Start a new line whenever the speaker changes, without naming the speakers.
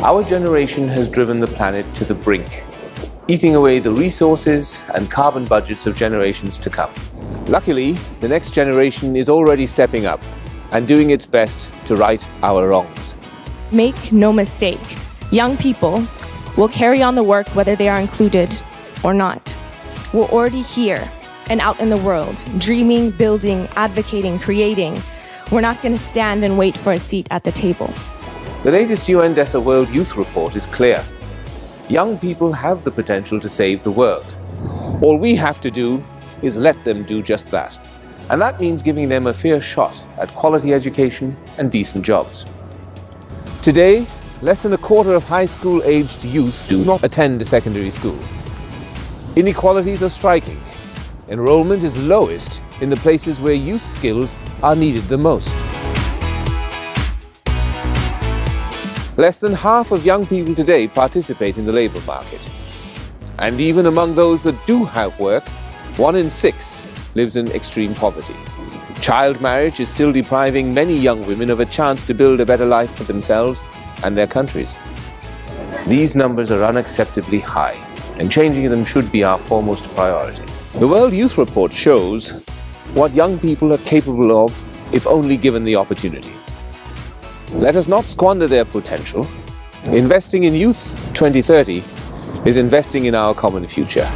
Our generation has driven the planet to the brink, eating away the resources and carbon budgets of generations to come. Luckily, the next generation is already stepping up and doing its best to right our wrongs.
Make no mistake, young people will carry on the work whether they are included or not. We're already here and out in the world, dreaming, building, advocating, creating. We're not going to stand and wait for a seat at the table.
The latest UNDESA World Youth Report is clear. Young people have the potential to save the world. All we have to do is let them do just that. And that means giving them a fair shot at quality education and decent jobs. Today, less than a quarter of high school aged youth do not attend a secondary school. Inequalities are striking. Enrollment is lowest in the places where youth skills are needed the most. Less than half of young people today participate in the labour market. And even among those that do have work, one in six lives in extreme poverty. Child marriage is still depriving many young women of a chance to build a better life for themselves and their countries. These numbers are unacceptably high, and changing them should be our foremost priority. The World Youth Report shows what young people are capable of if only given the opportunity. Let us not squander their potential. Investing in Youth 2030 is investing in our common future.